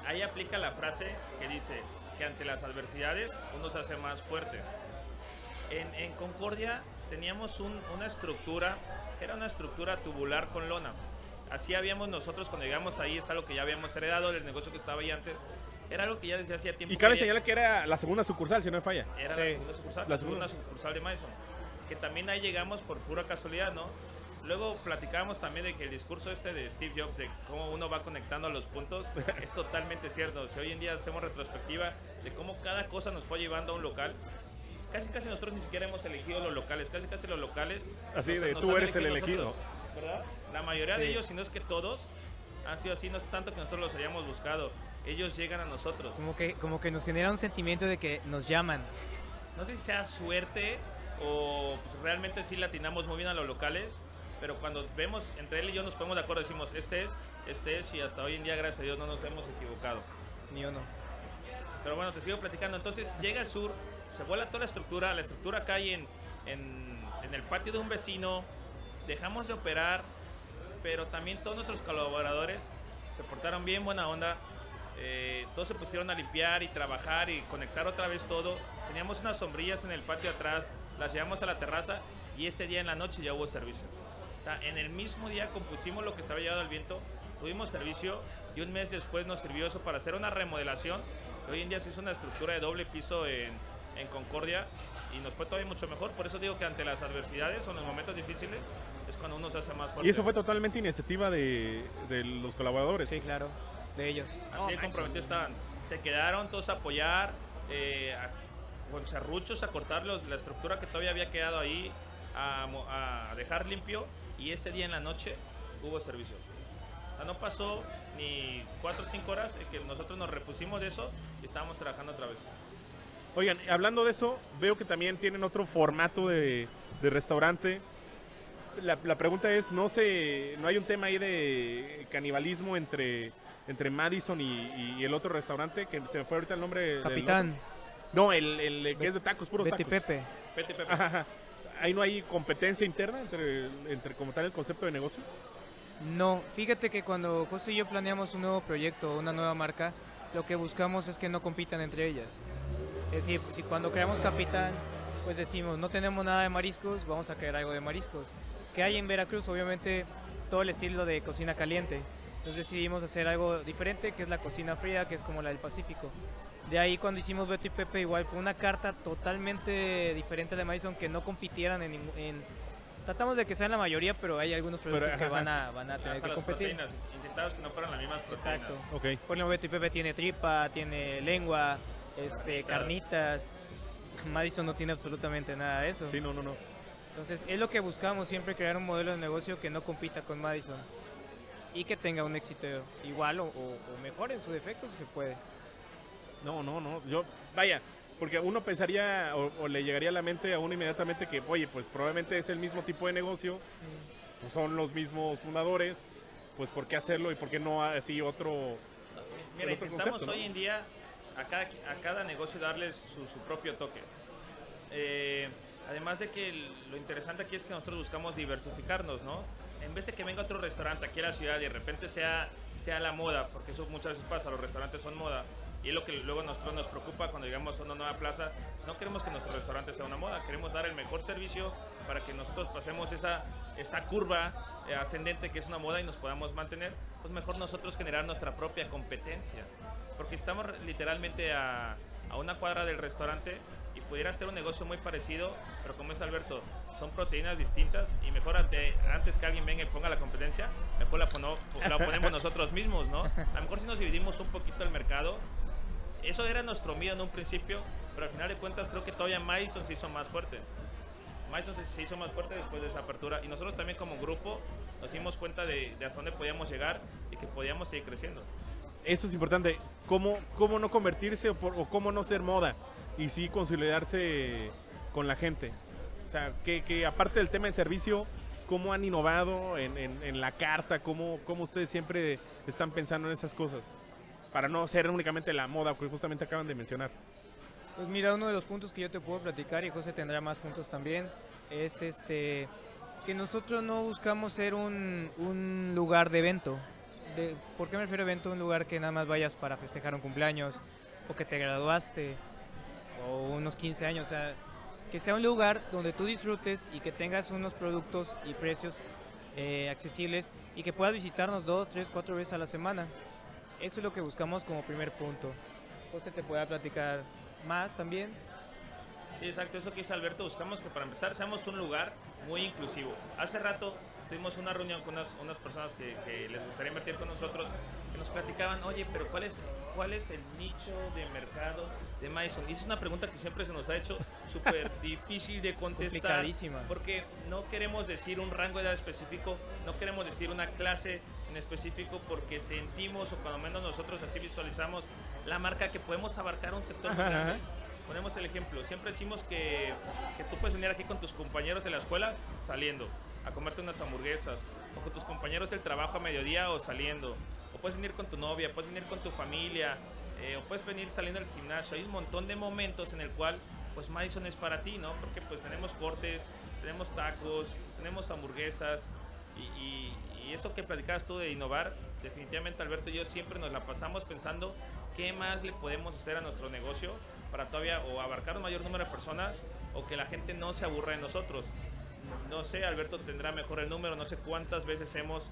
Ahí aplica la frase que dice que ante las adversidades uno se hace más fuerte. En, Concordia teníamos una estructura, era una estructura tubular con lona. Así habíamos nosotros cuando llegamos ahí, es algo que ya habíamos heredado del negocio que estaba ahí antes. Era algo que ya desde hacía tiempo. Y cabe señalar que era la segunda sucursal, si no me falla. Era la segunda sucursal, la, segunda sucursal de Madison. Que también ahí llegamos por pura casualidad, ¿no? Luego platicábamos también de que el discurso este de Steve Jobs, de cómo uno va conectando a los puntos, es totalmente cierto. Si hoy en día hacemos retrospectiva de cómo cada cosa nos fue llevando a un local, casi casi nosotros ni siquiera hemos elegido los locales, casi casi los locales. Así de, tú eres el elegido. ¿Verdad? La mayoría de ellos, si no es que todos, han sido así, no es tanto que nosotros los hayamos buscado ellos llegan a nosotros. Como que, como que nos genera un sentimiento de que nos llaman. No sé si sea suerte o pues, realmente sí latinamos muy bien a los locales, pero cuando vemos entre él y yo nos ponemos de acuerdo, decimos, este es, este es, y hasta hoy en día, gracias a Dios, no nos hemos equivocado. Ni uno. Pero bueno, te sigo platicando. Entonces llega al sur, se vuela toda la estructura, la estructura cae en, en, en el patio de un vecino, dejamos de operar, pero también todos nuestros colaboradores se portaron bien, buena onda, eh, todos se pusieron a limpiar y trabajar y conectar otra vez todo. Teníamos unas sombrillas en el patio atrás, las llevamos a la terraza y ese día en la noche ya hubo servicio. O sea, en el mismo día compusimos lo que se había llevado al viento, tuvimos servicio y un mes después nos sirvió eso para hacer una remodelación. Hoy en día se hizo una estructura de doble piso en, en Concordia y nos fue todavía mucho mejor. Por eso digo que ante las adversidades o en los momentos difíciles es cuando uno se hace más fuerte. Y eso fue totalmente iniciativa de, de los colaboradores. Sí, claro de ellos. Así de comprometidos estaban. Se quedaron todos a apoyar, eh, con serruchos a cortar la estructura que todavía había quedado ahí, a, dejar limpio y ese día en la noche hubo servicio. O sea, no pasó ni 4 o 5 horas que nosotros nos repusimos de eso y estábamos trabajando otra vez. Oigan, hablando de eso, veo que también tienen otro formato de, de restaurante. La, la, pregunta es, ¿no, se, ¿no hay un tema ahí de canibalismo entre entre Madison y, el otro restaurante, que se me fue ahorita el nombre. Capitán. no, el, el, que es de tacos, puros Betty Pepe. Betty Pepe. Ahí no hay competencia interna entre, entre como tal el concepto de negocio. No, fíjate que cuando José y yo planeamos un nuevo proyecto, una nueva marca, lo que buscamos es que no compitan entre ellas. Es decir, si cuando creamos Capitán, pues decimos, no tenemos nada de mariscos, vamos a crear algo de mariscos. Que hay en Veracruz, obviamente, todo el estilo de cocina caliente. Entonces decidimos hacer algo diferente, que es la cocina fría, que es como la del Pacífico. De ahí cuando hicimos Beto y Pepe igual fue una carta totalmente diferente de Madison que no compitieran en, en tratamos de que sean la mayoría, pero hay algunos productos que van a, van a tener que competir. Intentamos que no fueran las mismas proteínas. Exacto. Okay. Por ejemplo, Beto y Pepe tiene tripa, tiene lengua, este, carnitas. Madison no tiene absolutamente nada de eso. Sí, no, no, no. Entonces, es lo que buscamos siempre, crear un modelo de negocio que no compita con Madison y que tenga un éxito igual o, mejor en su defecto si se puede. No, no, no. Yo, vaya, porque uno pensaría o, le llegaría a la mente a uno inmediatamente que, oye, pues probablemente es el mismo tipo de negocio, pues son los mismos fundadores, pues ¿por qué hacerlo y por qué no así otro? Mira, intentamos hoy en día a cada, a cada negocio darles su, propio toque. Eh, además de que lo interesante aquí es que nosotros buscamos diversificarnos, ¿no? En vez de que venga otro restaurante aquí a la ciudad y de repente sea, sea la moda, porque eso muchas veces pasa, los restaurantes son moda, y es lo que luego nosotros nos preocupa cuando llegamos a una nueva plaza. No queremos que nuestro restaurante sea una moda, queremos dar el mejor servicio para que nosotros pasemos esa, esa curva eh, ascendente que es una moda y nos podamos mantener. Pues mejor nosotros generar nuestra propia competencia. Porque estamos literalmente a, a una cuadra del restaurante y pudiera ser un negocio muy parecido, pero como es Alberto, son proteínas distintas y mejor ante, antes que alguien venga y ponga la competencia, mejor la, la ponemos nosotros mismos, ¿no? A lo mejor si nos dividimos un poquito el mercado, eso era nuestro miedo en un principio, pero al final de cuentas creo que todavía Madison se hizo más fuerte. Madison se hizo más fuerte después de esa apertura y nosotros también como grupo nos dimos cuenta de, hasta dónde podíamos llegar y que podíamos seguir creciendo. Eso es importante. ¿Cómo, cómo no convertirse o, cómo no ser moda y sí consolidarse con la gente? O sea, que, aparte del tema de servicio, ¿cómo han innovado en, en, la carta? ¿Cómo, ¿Cómo ustedes siempre están pensando en esas cosas? para no ser únicamente la moda que justamente acaban de mencionar. Pues mira, uno de los puntos que yo te puedo platicar y José tendrá más puntos también es este que nosotros no buscamos ser un, un lugar de evento. De, ¿Por qué me refiero a evento? Un lugar que nada más vayas para festejar un cumpleaños o que te graduaste unos 15 años. O sea, que sea un lugar donde tú disfrutes y que tengas unos productos y precios eh, accesibles y que puedas visitarnos dos, tres, cuatro veces a la semana. Eso es lo que buscamos como primer punto. José te pueda platicar más también. Sí, exacto, eso que dice Alberto, buscamos que para empezar seamos un lugar muy inclusivo. Hace rato tuvimos una reunión con unas, unas personas que, que, les gustaría invertir con nosotros, que nos platicaban, oye, pero ¿cuál es, cuál es el nicho de mercado de Madison? Y es una pregunta que siempre se nos ha hecho súper difícil de contestar. Porque no queremos decir un rango de edad específico, no queremos decir una clase en específico porque sentimos, o cuando menos nosotros así visualizamos, la marca que podemos abarcar un sector grande. Ponemos el ejemplo, siempre decimos que, que, tú puedes venir aquí con tus compañeros de la escuela saliendo a comerte unas hamburguesas, o con tus compañeros del trabajo a mediodía o saliendo, o puedes venir con tu novia, puedes venir con tu familia, eh, o puedes venir saliendo del gimnasio. Hay un montón de momentos en el cual pues Madison es para ti, ¿no? Porque pues tenemos cortes, tenemos tacos, tenemos hamburguesas, y, eso que platicabas tú de innovar, definitivamente Alberto y yo siempre nos la pasamos pensando qué más le podemos hacer a nuestro negocio para todavía o abarcar un mayor número de personas o que la gente no se aburra de nosotros. No sé, Alberto tendrá mejor el número, no sé cuántas veces hemos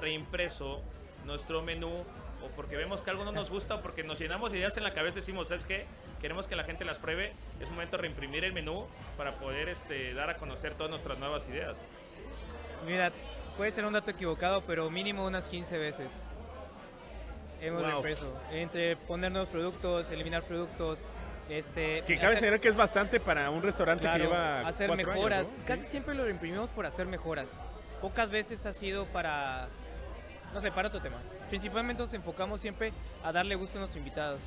reimpreso nuestro menú o porque vemos que algo no nos gusta o porque nos llenamos ideas en la cabeza y decimos, ¿sabes qué? Queremos que la gente las pruebe, es momento de reimprimir el menú para poder este, dar a conocer todas nuestras nuevas ideas. Mira, puede ser un dato equivocado, pero mínimo unas 15 veces. Hemos wow. Entre poner nuevos productos, eliminar productos. Este, que cabe señalar que es bastante para un restaurante que lleva hacer mejoras. Casi siempre lo imprimimos por hacer mejoras. Pocas veces ha sido para, no sé, para otro tema. Principalmente nos enfocamos siempre a darle gusto a nuestros invitados.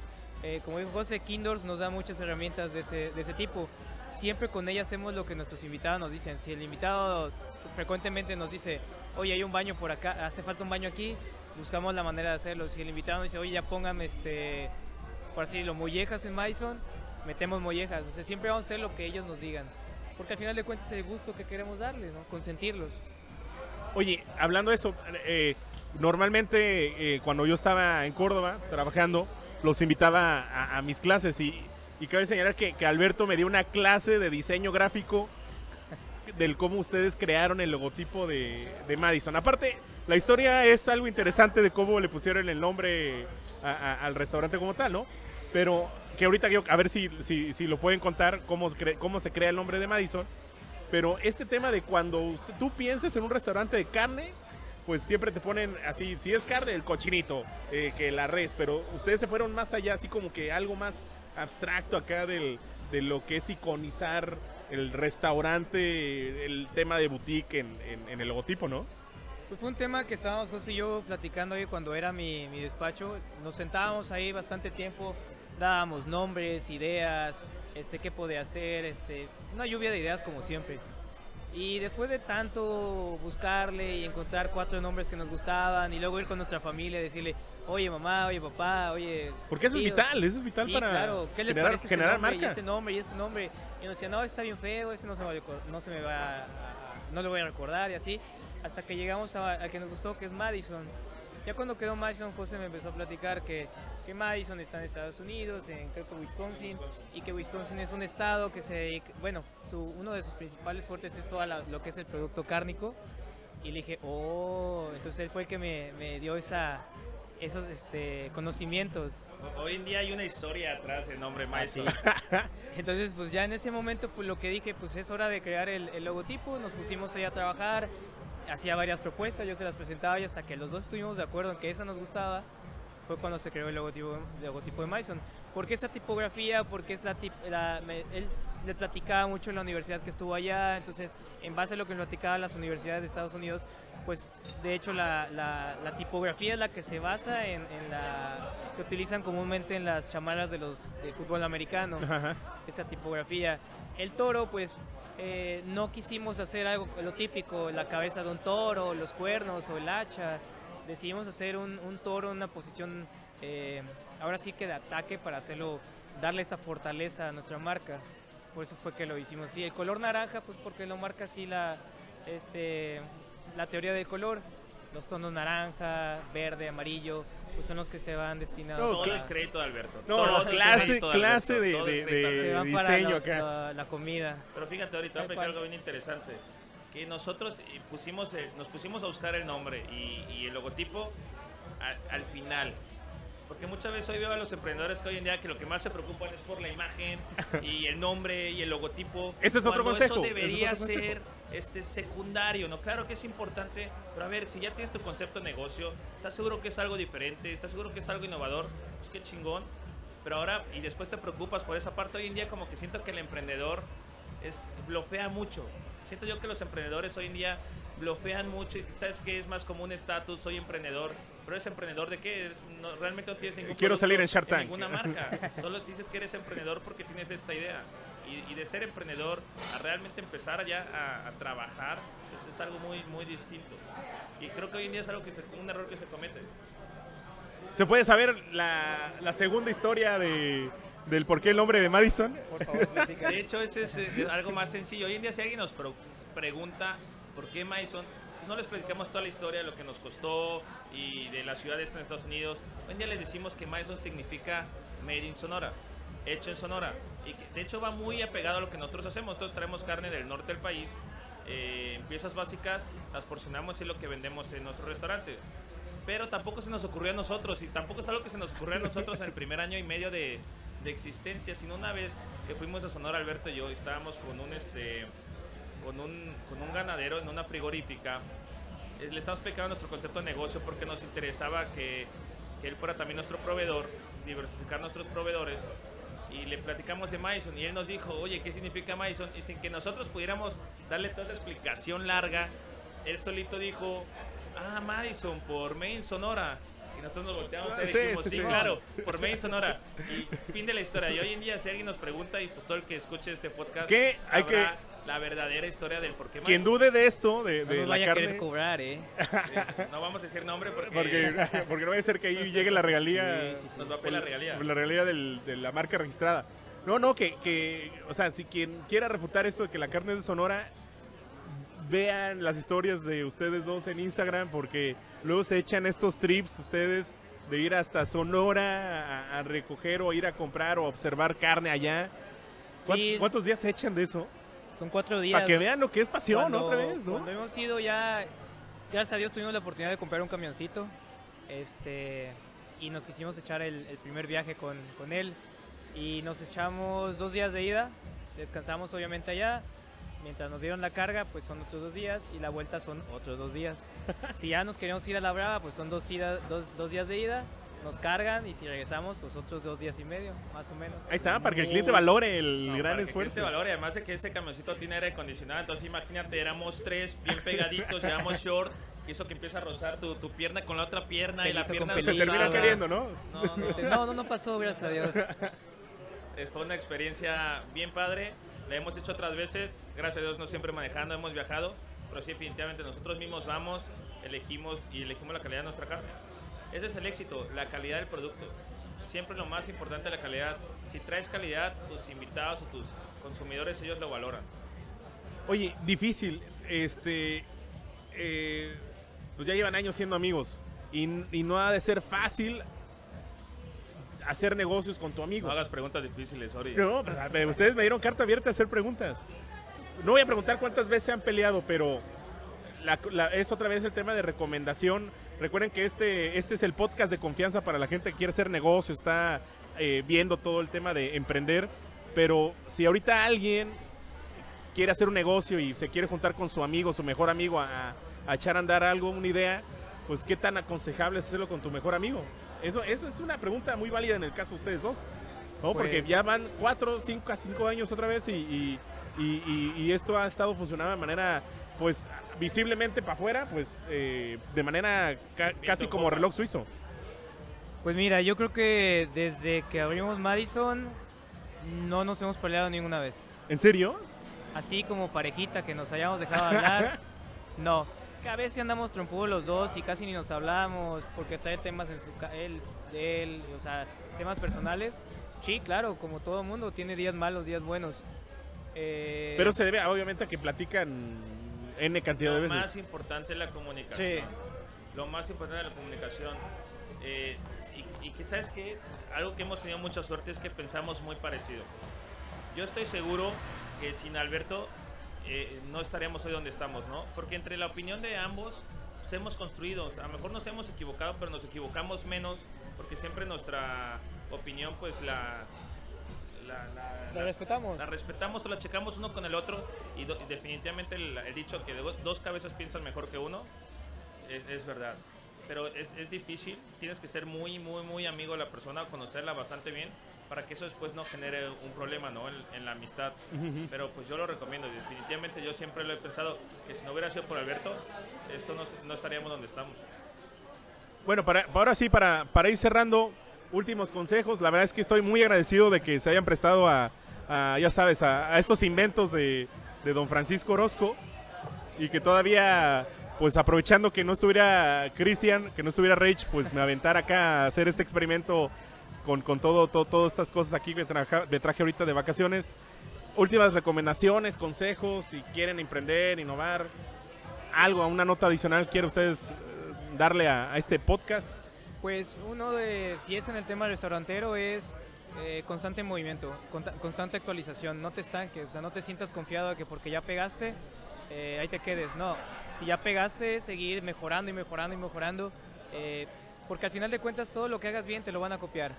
Eh, como dijo José, Kindors nos da muchas herramientas de ese, de ese tipo siempre con ella hacemos lo que nuestros invitados nos dicen. Si el invitado frecuentemente nos dice, oye, hay un baño por acá, hace falta un baño aquí, buscamos la manera de hacerlo. Si el invitado nos dice, oye, ya póngame, este, por así decirlo, mollejas en Maison, metemos mollejas. O sea, siempre vamos a hacer lo que ellos nos digan. Porque al final de cuentas es el gusto que queremos darles, ¿no? Consentirlos. Oye, hablando de eso, eh, normalmente eh, cuando yo estaba en Córdoba trabajando, los invitaba a mis clases y y cabe señalar que, Alberto me dio una clase de diseño gráfico del cómo ustedes crearon el logotipo de, Madison. Aparte, la historia es algo interesante de cómo le pusieron el nombre al restaurante como tal, ¿no? Pero que ahorita a ver si, si, lo pueden contar, cómo, cómo se crea el nombre de Madison. Pero este tema de cuando tú pienses en un restaurante de carne, pues siempre te ponen así, si es carne, el cochinito, eh, que la res, pero ustedes se fueron más allá, así como que algo más abstracto acá del, de lo que es iconizar el restaurante, el tema de boutique en, en, el logotipo, ¿no? Pues fue un tema que estábamos José y yo platicando ahí cuando era mi, mi despacho. Nos sentábamos ahí bastante tiempo, dábamos nombres, ideas, este, qué podía hacer, este, una lluvia de ideas como siempre. Y después de tanto buscarle y encontrar cuatro nombres que nos gustaban y luego ir con nuestra familia y decirle, oye mamá, oye papá, oye... Porque eso es vital, eso es vital sí, para claro. ¿Qué les generar, parece este generar nombre y marca. este nombre y este nombre? Y nos decía, no, está bien feo, este no se, va no se me va a, a- no lo voy a recordar y así. Hasta que llegamos a, a que nos gustó, que es Madison. Ya cuando quedó Madison, José me empezó a platicar que, que Madison está en Estados Unidos, en creo que Wisconsin, y que Wisconsin es un estado que se dedica, bueno, su, uno de sus principales fuertes es todo lo que es el producto cárnico. Y le dije, oh, entonces él fue el que me, me dio esa, esos este, conocimientos. Hoy en día hay una historia atrás del nombre Maison. Entonces, pues ya en ese momento, pues lo que dije, pues es hora de crear el, el logotipo, nos pusimos ahí a trabajar, hacía varias propuestas, yo se las presentaba y hasta que los dos estuvimos de acuerdo en que esa nos gustaba, fue cuando se creó el logotipo, el logotipo de Mason. ¿Por qué esa tipografía? Porque es la, tip- la- me- él le platicaba mucho en la universidad que estuvo allá, entonces en base a lo que le platicaba las universidades de Estados Unidos, pues de hecho la, la- la tipografía es la que se basa en, en la que utilizan comúnmente en las chamarras de los de fútbol americano Ajá. esa tipografía. El toro, pues eh, no quisimos hacer algo lo típico, la cabeza de un toro, los cuernos o el hacha. Decidimos hacer un, un toro en una posición, eh, ahora sí que de ataque para hacerlo, darle esa fortaleza a nuestra marca. Por eso fue que lo hicimos así. El color naranja, pues porque lo marca así la, este, la teoría del color. Los tonos naranja, verde, amarillo, pues son los que se van destinados. No, Todo es crédito de Alberto. No, Todo clase- crédito de clase Alberto, de- de- de- se van diseño para los- acá. la, la comida. Pero fíjate, ahorita voy a algo bien interesante. Que nosotros eh, pusimos, el- nos pusimos a buscar el nombre y, y el logotipo a- al final. Porque muchas veces hoy veo a los emprendedores que hoy en día que lo que más se preocupan es por la imagen y el nombre y el logotipo. Ese es otro consejo, Eso ese es debería otro consejo. ser este secundario, ¿no? Claro que es importante, pero a ver, si ya tienes tu concepto de negocio, ¿estás seguro que es algo diferente? ¿Estás seguro que es algo innovador? Pues qué chingón. Pero ahora, y después te preocupas por esa parte, hoy en día como que siento que el emprendedor es blofea mucho. Siento yo que los emprendedores hoy en día blofean mucho y sabes que es más como un estatus, soy emprendedor, pero eres emprendedor de qué? No- realmente no tienes ningún Quiero salir en Shark Tank. ninguna marca. Solo dices que eres emprendedor porque tienes esta idea. Y, y de ser emprendedor a realmente empezar ya a, a trabajar es, es algo muy muy distinto. Y creo que hoy en día es algo que se- un error que se comete. ¿Se puede saber la, la segunda historia de, del por qué el nombre de Madison? Por favor. De hecho, ese es eh, algo más sencillo. Hoy en día, si alguien nos pro- pregunta por qué Mason, pues no les platicamos toda la historia de lo que nos costó y de las ciudades en Estados Unidos. Hoy en día les decimos que Mason significa Made in Sonora, hecho en Sonora. Y que, de hecho va muy apegado a lo que nosotros hacemos. Nosotros traemos carne del norte del país, eh, en piezas básicas, las porcionamos y es lo que vendemos en nuestros restaurantes. Pero tampoco se nos ocurrió a nosotros y tampoco es algo que se nos ocurrió a nosotros en el primer año y medio de, de existencia, sino una vez que fuimos a Sonora, Alberto y yo, estábamos con un este con un, con un ganadero en una frigorífica. Eh, Le estamos explicando nuestro concepto de negocio porque nos interesaba que, que él fuera también nuestro proveedor, diversificar nuestros proveedores. Y le platicamos de Mason y él nos dijo, oye, ¿qué significa Mason? Y sin que nosotros pudiéramos darle toda esa explicación larga, él solito dijo, ah, Madison, por Main Sonora. Y nosotros nos volteamos y Sí, dijimos, sí, sí, sí. claro, por Main Sonora. Y fin de la historia. Y hoy en día, si alguien nos pregunta, y pues todo el que escuche este podcast, ¿Qué? Hay sabrá la verdadera historia del por qué Quien dude de esto, de, No de nos la vaya a querer cobrar, ¿eh? No vamos a decir nombre porque, porque, porque no vaya a ser que ahí llegue la regalía, Sí, sí, sí. nos va a pedir la regalía. la regalía del- de la marca registrada. No, no, que, que, o sea, si quien quiera refutar esto de que la carne es de Sonora, vean las historias de ustedes dos en Instagram, porque luego se echan estos trips ustedes de ir hasta Sonora a, a recoger o ir a comprar o observar carne allá. ¿Cuántos, Sí. cuántos días se echan de eso? Son cuatro días. Para que vean lo que es pasión Cuando- otra vez, ¿no? Cuando hemos ido ya, gracias a Dios tuvimos la oportunidad de comprar un camioncito, este, y nos quisimos echar el, el primer viaje con, con él, y nos echamos dos días de ida, descansamos obviamente allá, mientras nos dieron la carga, pues son otros dos días, y la vuelta son otros dos días. si ya nos queremos ir a la brava, pues son dos, ida- dos, dos días de ida, nos cargan, y si regresamos, pues otros dos días y medio, más o menos. Ahí está, para que el cliente valore el No, gran para que el esfuerzo. cliente valore, además de que ese camioncito tiene aire acondicionado, entonces imagínate, éramos tres bien pegaditos, llevamos short, y eso que empieza a rozar tu, tu pierna con la otra pierna y la pierna Se termina queriendo, ¿no? No, no, no, no, no pasó, gracias a Dios. Eh, fue una experiencia bien padre La hemos hecho otras veces, gracias a Dios no siempre manejando, hemos viajado, pero sí definitivamente nosotros mismos vamos, elegimos y elegimos la calidad de nuestra carne. Ese es el éxito, la calidad del producto. Siempre lo más importante la calidad. Si traes calidad, tus invitados o tus consumidores ellos lo valoran. Oye, difícil, este, eh, pues ya llevan años siendo amigos y, y no ha de ser fácil hacer negocios con tu amigo. No hagas preguntas difíciles, Ori. No, ustedes me dieron carta abierta a hacer preguntas. No voy a preguntar cuántas veces se han peleado, pero la- la- es otra vez el tema de recomendación. Recuerden que este, este es el podcast de confianza para la gente que quiere hacer negocio, está eh, viendo todo el tema de emprender. Pero si ahorita alguien quiere hacer un negocio y se quiere juntar con su amigo, su mejor amigo, a, a echar a andar algo, una idea, pues qué tan aconsejable es hacerlo con tu mejor amigo. Eso, eso es una pregunta muy válida en el caso de ustedes dos. ¿no? Porque Pues- ya van cuatro, cinco, casi cinco años otra vez y- y- y esto ha estado funcionando de manera, pues, visiblemente para afuera, pues, eh, de manera ca- casi como reloj suizo. Pues mira, yo creo que desde que abrimos Madison no nos hemos peleado ninguna vez. ¿En serio? Así como parejita que nos hayamos dejado hablar, no. Que a veces andamos trompudos los dos y casi ni nos hablamos porque trae temas en su ca- él, de él, o sea, temas personales. Sí, claro, como todo mundo, tiene días malos, días buenos. Eh, Pero se debe, obviamente, a que platican N cantidad de Lo más importante es la comunicación. Sí. Lo más importante es la comunicación. Eh, y, y que, ¿sabes qué? Algo que hemos tenido mucha suerte es que pensamos muy parecido. Yo estoy seguro que sin Alberto eh, no estaríamos hoy donde estamos, ¿no? Porque entre la opinión de ambos pues, hemos construido. O sea, a lo mejor nos hemos equivocado, pero nos equivocamos menos porque siempre nuestra opinión, pues la... La, la- La la- respetamos. la respetamos o la checamos uno con el otro y, do- y definitivamente el, el dicho que dos cabezas piensan mejor que uno es, es verdad. Pero es, es difícil, tienes que ser muy, muy, muy amigo de la persona, conocerla bastante bien para que eso después no genere un problema ¿no? en, en la amistad. Pero pues yo lo recomiendo, definitivamente yo siempre lo he pensado que si no hubiera sido por Alberto, esto no, no estaríamos donde estamos. Bueno, para, ahora sí, para, para ir cerrando, últimos consejos. La verdad es que estoy muy agradecido de que se hayan prestado a, ya sabes, a, estos inventos de, de don Francisco Orozco y que todavía, pues aprovechando que no estuviera Cristian, que no estuviera Rage, pues me aventara acá a hacer este experimento con, con todo, todo, todas estas cosas aquí que me traje ahorita de vacaciones. Últimas recomendaciones, consejos, si quieren emprender, innovar, algo, una nota adicional, quiere ustedes eh, darle a este podcast. Pues uno de, si es en el tema restaurantero, es eh, constante movimiento, conta- constante actualización. No te estanques, o sea, no te sientas confiado de que porque ya pegaste, eh, ahí te quedes. No, si ya pegaste, seguir mejorando y mejorando y mejorando. eh, porque al final de cuentas, todo lo que hagas bien te lo van a copiar.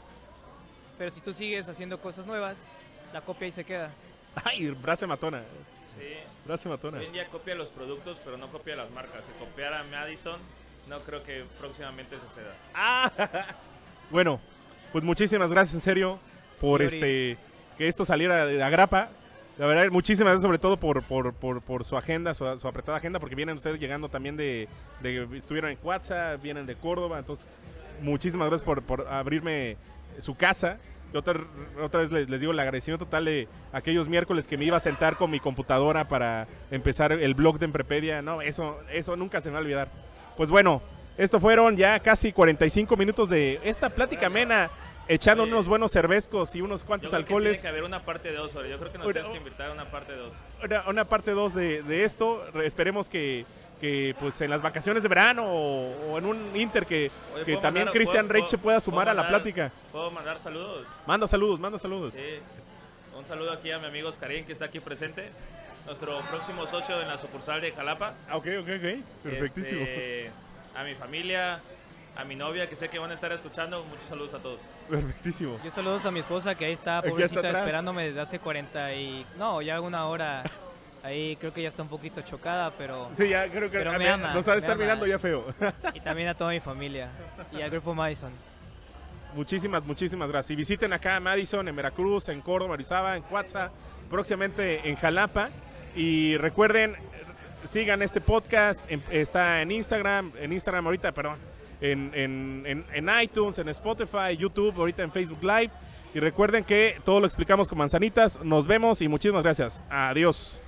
Pero si tú sigues haciendo cosas nuevas, la copia ahí se queda. Ay, frase matona. Sí. Frase matona. Hoy en día copia los productos, pero no copia las marcas. Si copiara Madison, no creo que próximamente suceda. Ah. Bueno, pues muchísimas gracias en serio por Yuri. este que esto saliera de agrapa. La verdad, muchísimas gracias sobre todo por, por, por, por su agenda, su, su apretada agenda, porque vienen ustedes llegando también de, de- estuvieron en Cuatza, vienen de Córdoba, entonces muchísimas gracias por, por abrirme su casa. Y otra, otra vez les, les digo el agradecimiento total de aquellos miércoles que me iba a sentar con mi computadora para empezar el blog de Emprepedia. No, eso, eso nunca se me va a olvidar. Pues bueno, esto fueron ya casi 45 minutos de esta plática amena, echando unos buenos cervezcos y unos cuantos Yo creo que alcoholes. tiene que haber una parte 2, Ori. Yo creo que nos Una- tienes que invitar a una parte 2. Una, una parte 2 de, de esto. Re- Esperemos que, que, pues en las vacaciones de verano o, o en un Inter que, Oye, que ¿puedo también Cristian puedo- Reich pueda sumar a la plática. ¿Puedo mandar saludos? Manda saludos, manda saludos. Sí. Un saludo aquí a mi amigo Oscarín, que está aquí presente. Nuestro próximo socio en la sucursal de Jalapa. Ah, Ok, ok, ok. Perfectísimo. Este, a mi familia, a mi novia, que sé que van a estar escuchando. Muchos saludos a todos. Perfectísimo. Yo saludos a mi esposa que ahí está, Aquí está pobrecita, atrás. esperándome desde hace 40 y... No, ya una hora. Ahí creo que ya está un poquito chocada, pero... Sí, ya creo que Pero me mí- ama, nos ha de me estar ama. mirando ya feo. Y también a toda mi familia. Y al grupo Madison. muchísimas, muchísimas gracias. Y visiten acá a Madison, en Veracruz, en Córdoba, Orizaba, en Cuatza, próximamente en Jalapa. Y recuerden, sigan este podcast. Em, está en Instagram, en Instagram ahorita, perdón. En, en, en, iTunes, en Spotify, YouTube, ahorita en Facebook Live. Y recuerden que todo lo explicamos con manzanitas. Nos vemos y muchísimas gracias. Adiós.